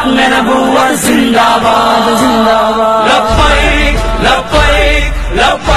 खिलाफत में नबूवत जिंदाबाद। जिंदाबाद। लपैक लपैक लपैक